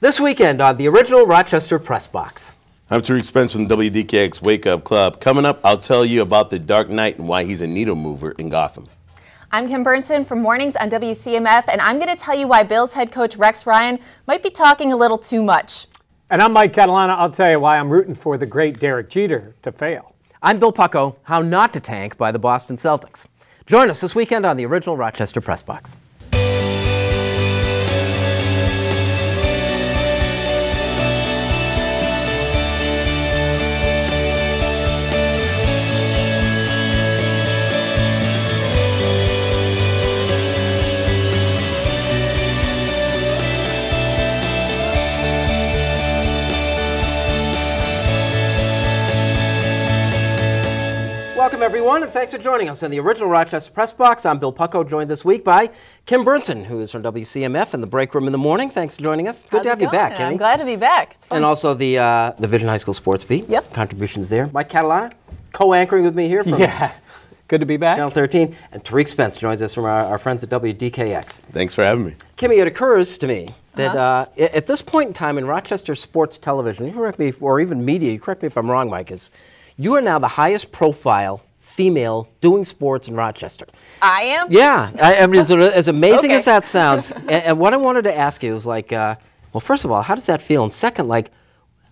This weekend on the original Rochester Press Box. I'm Tariq Spence from WDKX Wake Up Club. Coming up, I'll tell you about the Dark Knight and why he's a needle mover in Gotham. I'm Kim Berntson from Mornings on WCMF, and I'm going to tell you why Bills head coach Rex Ryan might be talking a little too much. And I'm Mike Catalana. I'll tell you why I'm rooting for the great Derek Jeter to fail. I'm Bill Pucko, how not to tank by the Boston Celtics. Join us this weekend on the original Rochester Press Box. Welcome, everyone, and thanks for joining us in the original Rochester Press Box. I'm Bill Pucko, joined this week by Kim Berntson, who is from WCMF in the break room in the morning. Thanks for joining us. Good How's to have you back, going? I'm glad to be back. It's fun. And also the uh, the Vision High School Sports Beat. Yep. Contributions there. Mike Catalana, co-anchoring with me here from Yeah. Good to be back. Channel 13, and Tariq Spence joins us from our, our friends at WDKX. Thanks for having me. Kimmy, it occurs to me that Uh-huh. uh, at this point in time in Rochester sports television, you correct me, if- or even media, you correct me if I'm wrong, Mike, is you are now the highest profile female doing sports in Rochester. I am? Yeah, I, I mean, as, as amazing Okay. as that sounds, and, and what I wanted to ask you is like, uh, well, first of all, how does that feel? And second, like,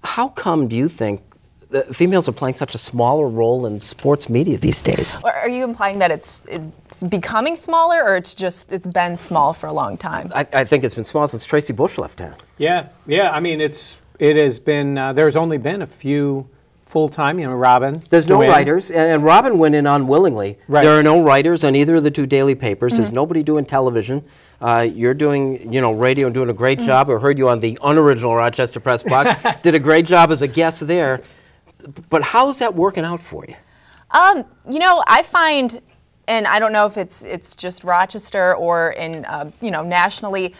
how come do you think that females are playing such a smaller role in sports media these days? Are you implying that it's it's becoming smaller, or it's just it's been small for a long time? I, I think it's been small since Tracy Bush left town. Yeah, yeah. I mean, it's it has been. Uh, there's only been a few full time. You know, Robin. There's no Joanne. writers, and, and Robin went in unwillingly. Right. There are no writers on either of the two daily papers. There's nobody doing television. Uh, you're doing, you know, radio and doing a great job. I heard you on the unoriginal Rochester Press Box. Did a great job as a guest there. But how's that working out for you? Um, you know, I find, and I don't know if it's it's just Rochester or in uh, you know nationally.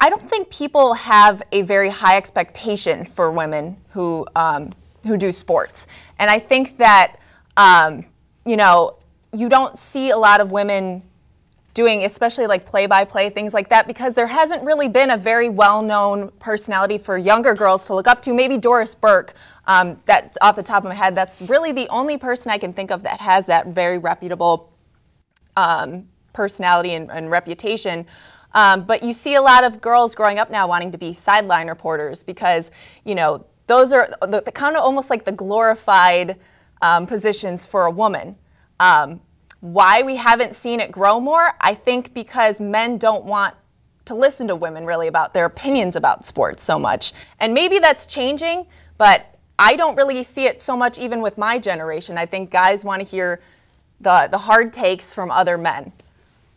I don't think people have a very high expectation for women who um, who do sports, and I think that um, you know you don't see a lot of women doing especially like play-by-play things like that because there hasn't really been a very well-known personality for younger girls to look up to. Maybe doris burke um, that off the top of my head that's really the only person i can think of that has that very reputable um, personality and, and reputation. Um, but you see a lot of girls growing up now wanting to be sideline reporters because you know those are the, the kind of almost like the glorified um, positions for a woman um, why we haven't seen it grow more, I think because men don't want to listen to women really about their opinions about sports so much. And maybe that's changing, but I don't really see it so much even with my generation. I think guys want to hear the, the hard takes from other men.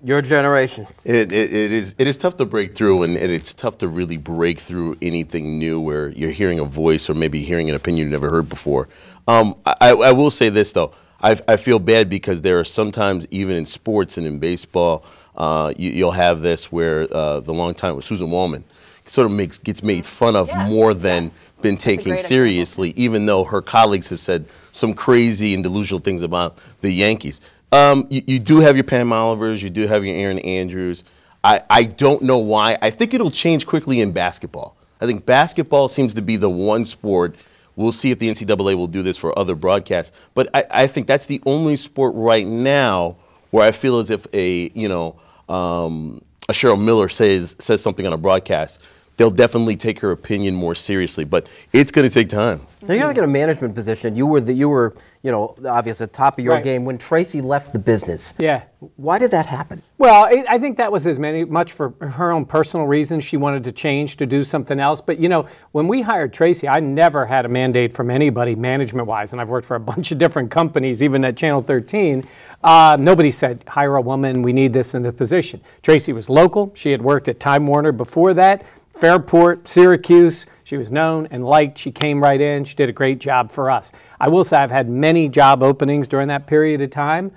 Your generation. It, it, it is it is tough to break through, and it, it's tough to really break through anything new where you're hearing a voice or maybe hearing an opinion you never heard before. Um, I, I will say this though, I, I feel bad because there are sometimes even in sports and in baseball, uh, you, you'll have this where uh, the long time with Suzyn Waldman sort of makes gets made fun of Yeah, more than yes. been taken great example. seriously, even though her colleagues have said some crazy and delusional things about the Yankees. Um, you, you do have your Pam Olivers, you do have your Erin Andrews. I, I don't know why. I think it'll change quickly in basketball. I think basketball seems to be the one sport. We'll see if the NCAA will do this for other broadcasts. But I, I think that's the only sport right now where I feel as if a you know um, a Cheryl Miller says says something on a broadcast, they'll definitely take her opinion more seriously. But it's going to take time. Now you're like in a management position. You were the, you were you know obviously at the top of your Right. game when Tracy left the business. Yeah. Why did that happen? Well, I I think that was as many much for her own personal reasons. She wanted to change to do something else. But you know, when we hired Tracy, I never had a mandate from anybody management-wise, and I've worked for a bunch of different companies, even at Channel 13. Uh, nobody said hire a woman. We need this in the position. Tracy was local. She had worked at Time Warner before that. Fairport, Syracuse. She was known and liked. She came right in. She did a great job for us. I will say I've had many job openings during that period of time.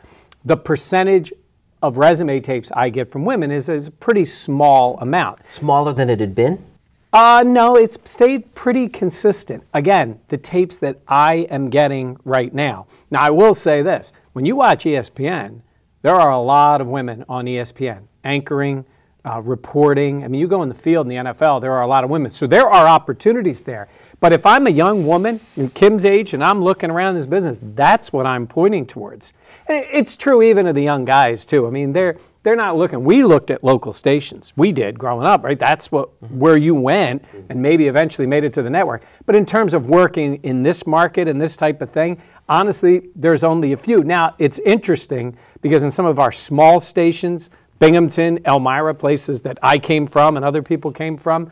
The percentage of resume tapes I get from women is, is a pretty small amount. Smaller than it had been. Uh, no, it's stayed pretty consistent. Again, the tapes that I am getting right now. Now, I will say this when you watch ESPN, there are a lot of women on ESPN anchoring, uh, reporting. I mean, you go in the field in the NFL, there are a lot of women. So there are opportunities there. But if I'm a young woman in Kim's age and I'm looking around this business, that's what I'm pointing towards. And it's true even of the young guys, too. I mean, they're, they're not looking. We looked at local stations. We did growing up, right? That's what where you went and maybe eventually made it to the network. But in terms of working in this market and this type of thing, honestly, there's only a few. Now, it's interesting because in some of our small stations, Binghamton, Elmira, places that I came from and other people came from,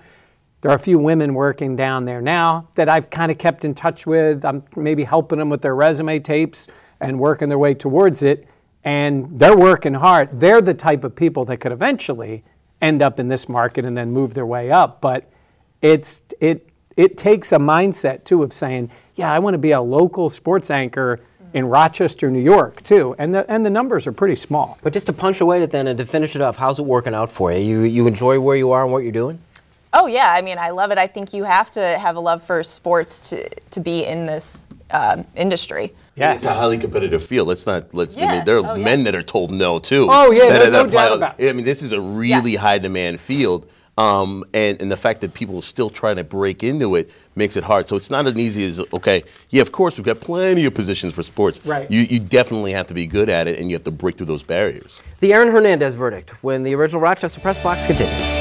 there are a few women working down there now that I've kind of kept in touch with. I'm maybe helping them with their resume tapes and working their way towards it. And they're working hard. They're the type of people that could eventually end up in this market and then move their way up. But it's it it takes a mindset too of saying, yeah, I want to be a local sports anchor in Rochester, New York, too. And the and the numbers are pretty small. But just to punctuate it then and to finish it off, how's it working out for you? You you enjoy where you are and what you're doing? Oh yeah, I mean, I love it. I think you have to have a love for sports to to be in this um, industry. It's a highly competitive field. Let's not let's. I Yeah. mean, there are Oh, yeah. men that are told no too. Oh, yeah, That- there's that no doubt about it. I mean, this is a really Yes. high demand field, um, and and the fact that people are still trying to break into it makes it hard. So it's not as easy as okay. Yeah, of course we've got plenty of positions for sports. Right. You you definitely have to be good at it, and you have to break through those barriers. The Aaron Hernandez verdict when the original Rochester Press Box continues.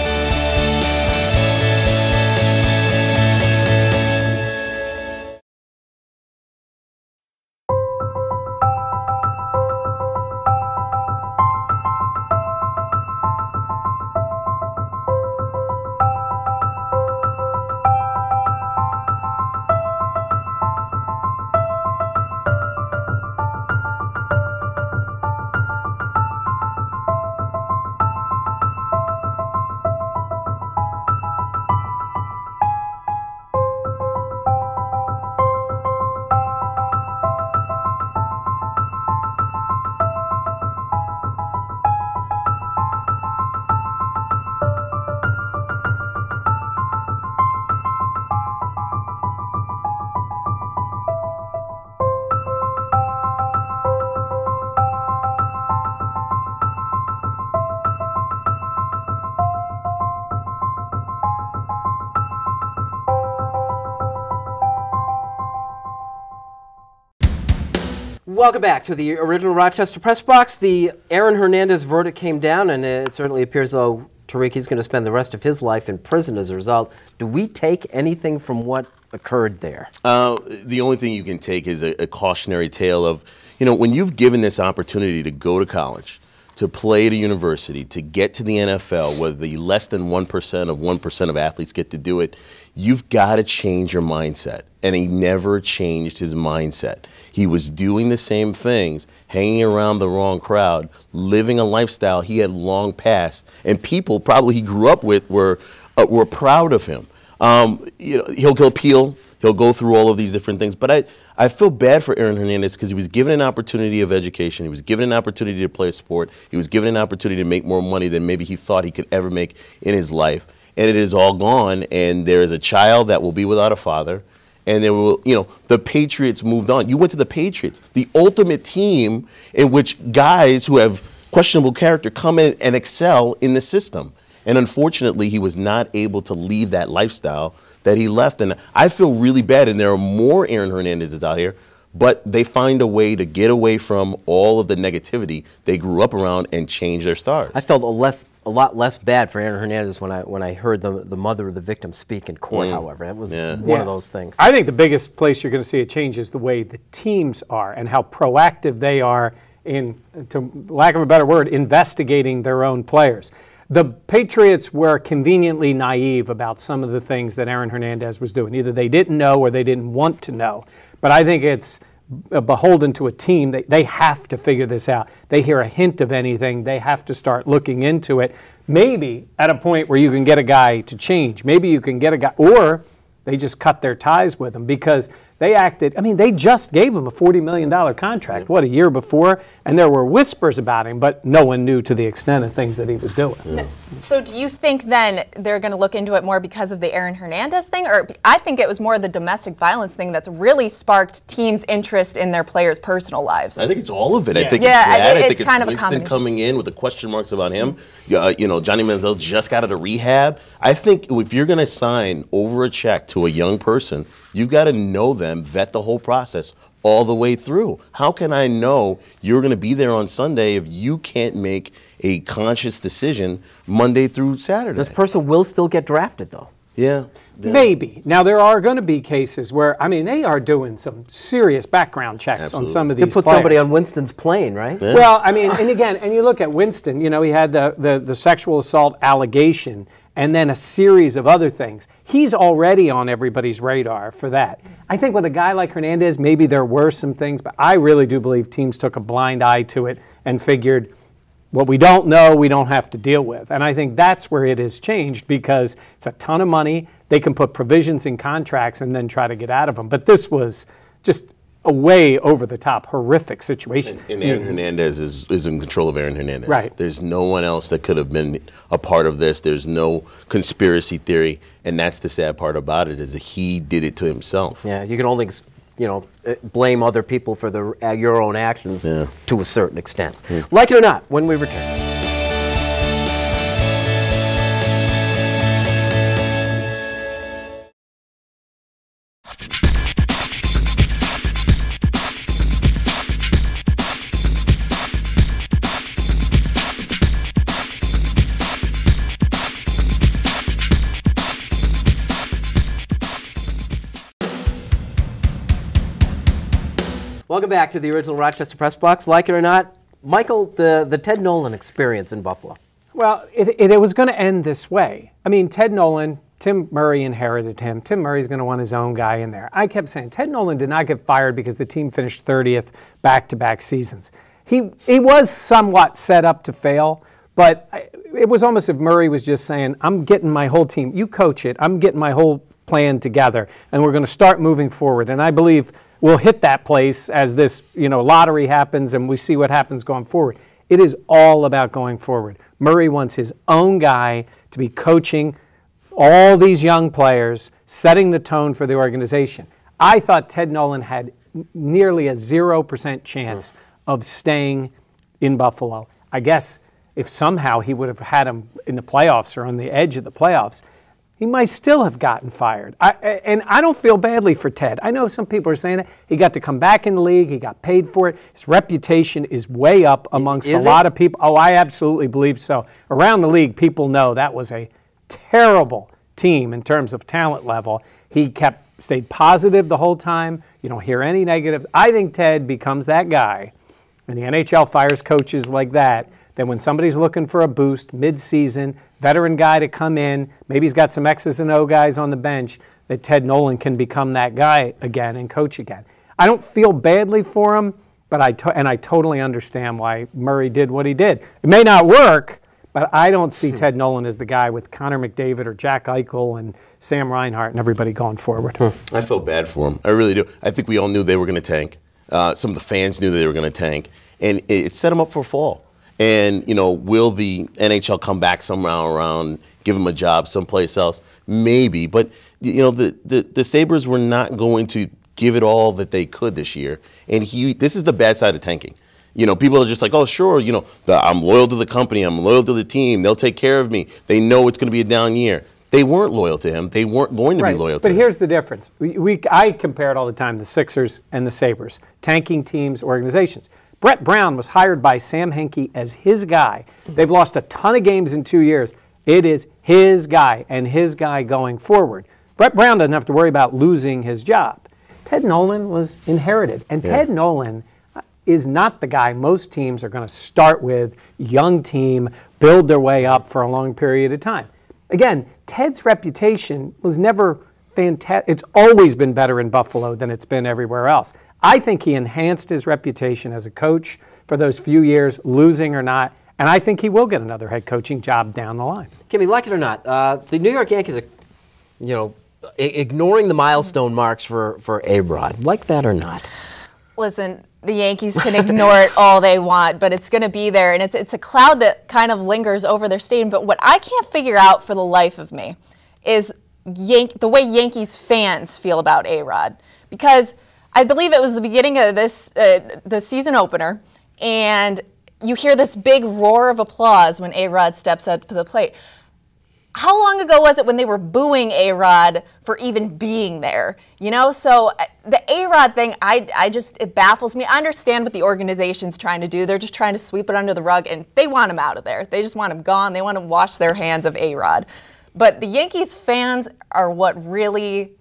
Welcome back to the original Rochester Press Box. The Aaron Hernandez verdict came down, and it certainly appears though Tariq is going to spend the rest of his life in prison as a result. Do we take anything from what occurred there? Uh, the only thing you can take is a, a cautionary tale of, you know, when you've given this opportunity to go to college, to play at a university, to get to the NFL, where the less than 1% of 1% of athletes get to do it, you've got to change your mindset. And he never changed his mindset. He was doing the same things, hanging around the wrong crowd, living a lifestyle he had long passed, and people probably he grew up with were, uh, were proud of him. Um, you know, he'll, he'll appeal. He'll go through all of these different things. But I, I feel bad for Aaron Hernandez because he was given an opportunity of education. He was given an opportunity to play a sport. He was given an opportunity to make more money than maybe he thought he could ever make in his life. And it is all gone. And there is a child that will be without a father. And they will, you know, the Patriots moved on. You went to the Patriots, the ultimate team in which guys who have questionable character come in and excel in the system. And unfortunately, he was not able to leave that lifestyle that he left. And I feel really bad. And there are more Aaron Hernandezes out here, but they find a way to get away from all of the negativity they grew up around and change their stars. I felt a less, a lot less bad for Aaron Hernandez when I when I heard the the mother of the victim speak in court. Mm. However, that was Yeah. one Yeah. of those things. I think the biggest place you're going to see a change is the way the teams are and how proactive they are in, to lack of a better word, investigating their own players. The Patriots were conveniently naive about some of the things that Aaron Hernandez was doing. Either they didn't know or they didn't want to know. But I think it's beholden to a team. They, they have to figure this out. They hear a hint of anything, they have to start looking into it. Maybe at a point where you can get a guy to change. Maybe you can get a guy, or they just cut their ties with him because They acted, I mean, they just gave him a $40 million contract, what, a year before? And there were whispers about him, but no one knew to the extent of things that he was doing. So do you think then they're going to look into it more because of the Aaron Hernandez thing? Or I think it was more the domestic violence thing that's really sparked teams' interest in their players' personal lives. I think it's all of it. I think Yeah, it's I- that. I, it's think it's kind of a Winston combination. coming in with the question marks about him. Uh, you know, Johnny Manziel just got out of rehab. I think if you're going to sign over a check to a young person, you've got to know them, vet the whole process all the way through. How can I know you're going to be there on Sunday if you can't make a conscious decision Monday through Saturday? This person will still get drafted, though. yeah. yeah. Maybe. Now, there are going to be cases where, I mean, they are doing some serious background checks on some of these. They these put players. somebody on Winston's plane, right? Well, I mean, and again, and you look at Winston, you know, he had the, the, the sexual assault allegation and then a series of other things. He's already on everybody's radar for that. I think with a guy like Hernandez, maybe there were some things, but I really do believe teams took a blind eye to it and figured what we don't know, we don't have to deal with. And I think that's where it has changed because it's a ton of money. They can put provisions in contracts and then try to get out of them. But this was just a way over the top, horrific situation. And Aaron Hernandez is, is in control of Aaron Hernandez. Right. There's no one else that could have been a part of this. There's no conspiracy theory, and that's the sad part about it is that he did it to himself. Yeah, you can only, you know, uh, blame other people for the, uh, your own actions Yeah. to a certain extent. Like it or not, when we return. Welcome back to the original Rochester Press Box. Like it or not, Michael, the, the Ted Nolan experience in Buffalo. Well, it, it, it was going to end this way. I mean, Ted Nolan, Tim Murray inherited him. Tim Murray's going to want his own guy in there. I kept saying Ted Nolan did not get fired because the team finished 30th back to back seasons. He, he was somewhat set up to fail, but it was almost if Murray was just saying, I'm getting my whole team, you coach it, I'm getting my whole plan together, and we're going to start moving forward. And I believe we'll hit that place as this you know, lottery happens and we see what happens going forward. It is all about going forward. Murray wants his own guy to be coaching all these young players, setting the tone for the organization. I thought Ted Nolan had nearly a 0% chance of staying in Buffalo. I guess if somehow he would have had him in the playoffs or on the edge of the playoffs, he might still have gotten fired. I, and I don't feel badly for Ted. I know some people are saying that. He got to come back in the league, he got paid for it. His reputation is way up amongst is a lot of people. Oh, I absolutely believe so. Around the league, people know that was a terrible team in terms of talent level. He kept stayed positive the whole time. You don't hear any negatives. I think Ted becomes that guy, and the NHL fires coaches like that. That when somebody's looking for a boost mid-season, veteran guy to come in, maybe he's got some X's and O guys on the bench, that Ted Nolan can become that guy again and coach again. I don't feel badly for him, but I to- and I totally understand why Murray did what he did. It may not work, but I don't see Ted Nolan as the guy with Connor McDavid or Jack Eichel and Sam Reinhart and everybody going forward. I felt bad for him. I really do. I think we all knew they were going to tank. Uh, some of the fans knew they were going to tank, and it, it set them up for a fall. And you know, will the NHL come back somehow around, give him a job someplace else? Maybe, but you know, the, the the Sabres were not going to give it all that they could this year. And he, this is the bad side of tanking. You know, people are just like, oh, sure, you know, the, I'm loyal to the company, I'm loyal to the team, they'll take care of me. They know it's going to be a down year. They weren't loyal to him. They weren't going to be loyal to him. but here's the difference. We, we, I compare it all the time the Sixers and the Sabres, tanking teams, organizations. Brett Brown was hired by Sam Hinkie as his guy. They've lost a ton of games in two years. It is his guy and his guy going forward. Brett Brown doesn't have to worry about losing his job. Ted Nolan was inherited, and Ted Nolan is not the guy most teams are going to start with, young team, build their way up for a long period of time. Again, Ted's reputation was never fantastic. It's always been better in Buffalo than it's been everywhere else. I think he enhanced his reputation as a coach for those few years, losing or not, and I think he will get another head coaching job down the line. Kimmy, like it or not, uh, the New York Yankees, are, you know, ignoring the milestone marks for, for A-Rod. Like that or not? Listen, the Yankees can ignore it all they want, but it's going to be there, and it's it's a cloud that kind of lingers over their stadium. But what I can't figure out for the life of me is Yank- the way Yankees fans feel about A Rod, because I believe it was the beginning of this uh, the season opener, and you hear this big roar of applause when A Rod steps up to the plate how long ago was it when they were booing A Rod for even being there? You know, so uh, the A Rod thing, I, I just, it baffles me. I understand what the organization's trying to do. They're just trying to sweep it under the rug, and they want him out of there. They just want him gone. They want to wash their hands of A Rod. But the Yankees fans are what really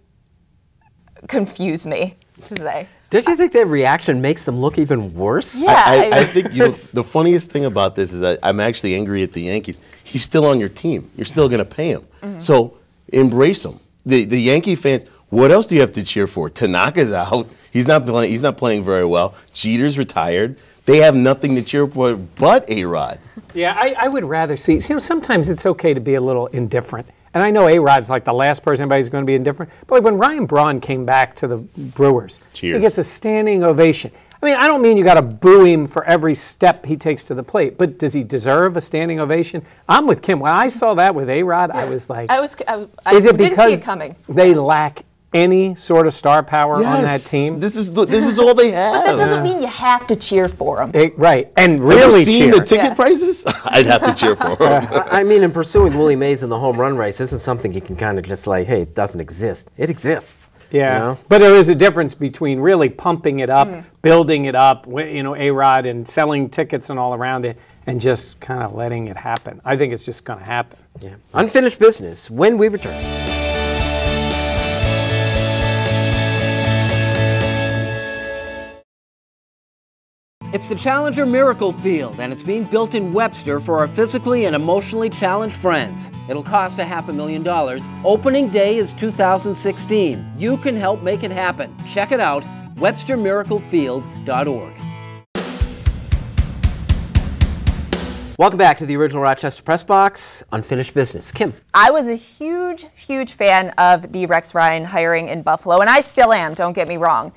confuse me to say. Don't you think that reaction makes them look even worse? Yeah. I, I, I- think you know, the funniest thing about this is that I'm actually angry at the Yankees. He's still on your team. You're still going to pay him. Mm-hmm. So embrace him. The the Yankee fans. What else do you have to cheer for? Tanaka's out. He's not playing. He's not playing very well. Jeter's retired. They have nothing to cheer for but A Rod. Yeah, I, I would rather see. You know, sometimes it's okay to be a little indifferent. And I know A Rod's like the last person anybody's going to be indifferent. But like when Ryan Braun came back to the Brewers, Cheers. he gets a standing ovation. I mean, I don't mean you got to boo him for every step he takes to the plate, but does he deserve a standing ovation? I'm with Kim. When I saw that with A Rod, I was like, I was, I, I is it didn't because see it coming. they lack any sort of star power on that Yes. team? This is the- this is all they have. But that doesn't mean you have to cheer for them. Eh, right, and really Have you really seen cheer. the ticket Yeah. prices? I'd have to cheer for him. I I mean, in pursuing Willie Mays in the home run race isn't something you can kind of just like, hey, it doesn't exist. It exists. you Yeah, know? but there is a difference between really pumping it up, building it up, you know, A Rod and selling tickets and all around it, and just kind of letting it happen. I think it's just going to happen. Yeah. Unfinished business when we return. It's the Challenger Miracle Field, and it's being built in Webster for our physically and emotionally challenged friends. It'll cost a half a million dollars. Opening day is 2016. You can help make it happen. Check it out, webstermiraclefield.org. Welcome back to the original Rochester Press Box, Unfinished Business. Kim. I was a huge, huge fan of the Rex Ryan hiring in Buffalo, and I still am, don't get me wrong.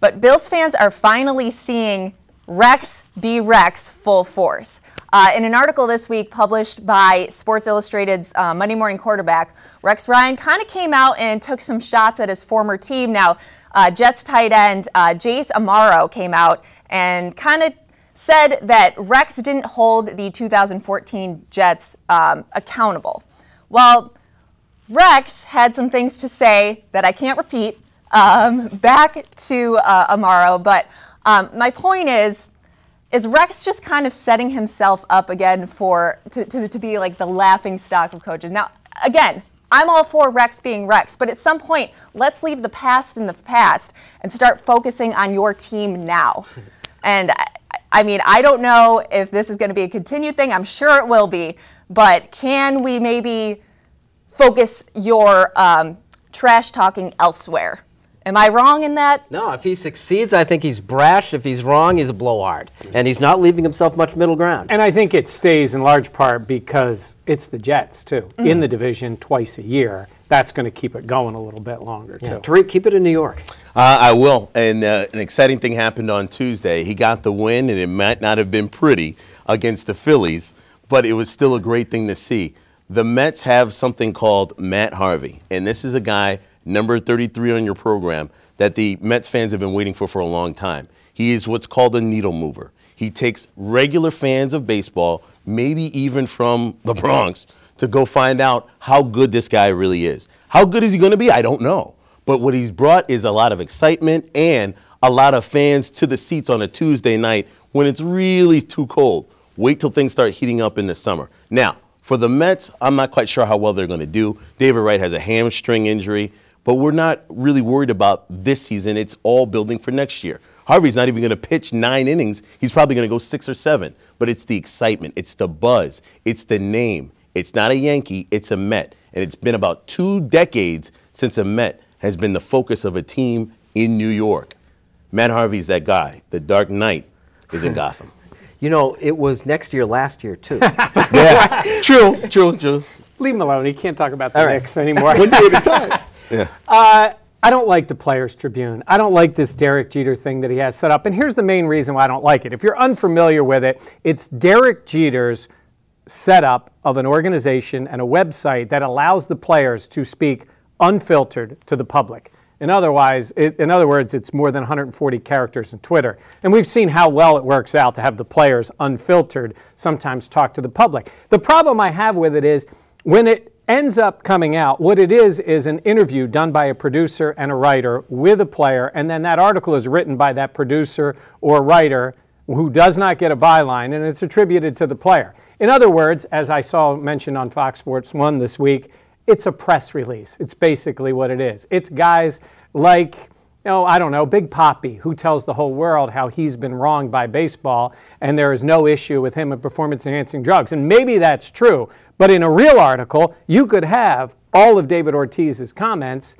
But Bills fans are finally seeing Rex be Rex full force. Uh, in an article this week published by Sports Illustrated's uh, Monday Morning Quarterback, Rex Ryan kind of came out and took some shots at his former team. Now, uh, Jets tight end uh, Jace Amaro came out and kind of said that Rex didn't hold the 2014 Jets um, accountable. Well, Rex had some things to say that I can't repeat um, back to uh, Amaro, but um, my point is, is Rex just kind of setting himself up again for to, to, to be like the laughing stock of coaches. Now, again, I'm all for Rex being Rex, but at some point, let's leave the past in the past and start focusing on your team now. And I, I mean, I don't know if this is going to be a continued thing. I'm sure it will be, but can we maybe focus your um, trash talking elsewhere? Am I wrong in that? No, if he succeeds, I think he's brash. If he's wrong, he's a blowhard. And he's not leaving himself much middle ground. And I think it stays in large part because it's the Jets, too, in the division twice a year. That's going to keep it going a little bit longer, too. Tariq, keep it in New York. Uh, I will. And uh, an exciting thing happened on Tuesday. He got the win, and it might not have been pretty against the Phillies, but it was still a great thing to see. The Mets have something called Matt Harvey, and this is a guy, number 33 on your program, that the Mets fans have been waiting for for a long time. He is what's called a needle mover. He takes regular fans of baseball, maybe even from the Bronx, to go find out how good this guy really is. How good is he going to be? I don't know. But what he's brought is a lot of excitement and a lot of fans to the seats on a Tuesday night when it's really too cold. Wait till things start heating up in the summer. Now, for the Mets, I'm not quite sure how well they're going to do. David Wright has a hamstring injury, but we're not really worried about this season. It's all building for next year. Harvey's not even going to pitch nine innings. He's probably going to go six or seven. But it's the excitement, it's the buzz, it's the name. It's not a Yankee, it's a Met. And it's been about two decades since a Met has been the focus of a team in New York. Matt Harvey's that guy. The Dark Knight is in Gotham. You know, it was next year, last year, too. Yeah, true, true, true. Leave him alone. He can't talk about the All right. Knicks anymore. One day at a time. Yeah. Uh, I don't like the Players Tribune. I don't like this Derek Jeter thing that he has set up. And here's the main reason why I don't like it. If you're unfamiliar with it, it's Derek Jeter's setup of an organization and a website that allows the players to speak unfiltered to the public. In, otherwise, it, in other words, it's more than 140 characters in Twitter. And we've seen how well it works out to have the players unfiltered sometimes talk to the public. The problem I have with it is when it ends up coming out, what it is is an interview done by a producer and a writer with a player, and then that article is written by that producer or writer who does not get a byline, and it's attributed to the player. In other words, as I saw mentioned on Fox Sports 1 this week, it's a press release. It's basically what it is. It's guys like, oh, I don't know, Big Poppy, who tells the whole world how he's been wronged by baseball and there is no issue with him with performance enhancing drugs. And maybe that's true, but in a real article, you could have all of David Ortiz's comments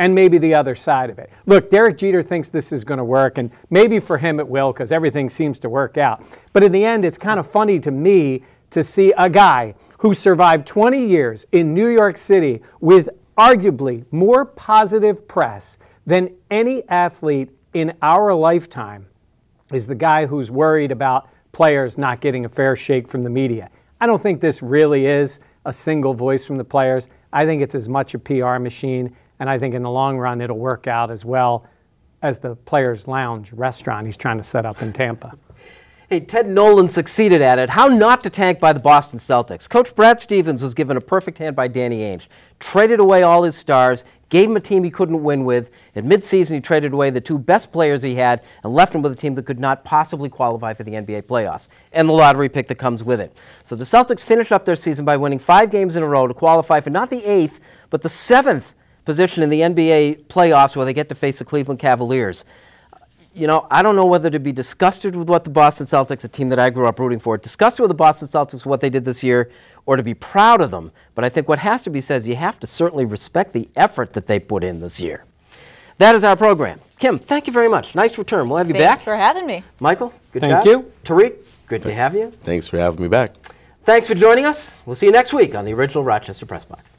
and maybe the other side of it. Look, Derek Jeter thinks this is going to work, and maybe for him it will because everything seems to work out. But in the end, it's kind of funny to me to see a guy who survived 20 years in New York City with arguably more positive press than any athlete in our lifetime is the guy who's worried about players not getting a fair shake from the media. I don't think this really is a single voice from the players. I think it's as much a PR machine, and I think in the long run it'll work out as well as the Players Lounge restaurant he's trying to set up in Tampa. Hey, Ted Nolan succeeded at it. How not to tank by the Boston Celtics. Coach Brad Stevens was given a perfect hand by Danny Ainge. Traded away all his stars, gave him a team he couldn't win with. At midseason, he traded away the two best players he had and left him with a team that could not possibly qualify for the NBA playoffs and the lottery pick that comes with it. So the Celtics finish up their season by winning five games in a row to qualify for not the eighth, but the seventh position in the NBA playoffs where they get to face the Cleveland Cavaliers you know, I don't know whether to be disgusted with what the Boston Celtics, a team that I grew up rooting for, disgusted with the Boston Celtics, what they did this year, or to be proud of them. But I think what has to be said is you have to certainly respect the effort that they put in this year. That is our program. Kim, thank you very much. Nice return. We'll have you Thanks back. Thanks for having me. Michael, good Thank job. you. Tariq, good to have you. Thanks for having me back. Thanks for joining us. We'll see you next week on the original Rochester Press Box.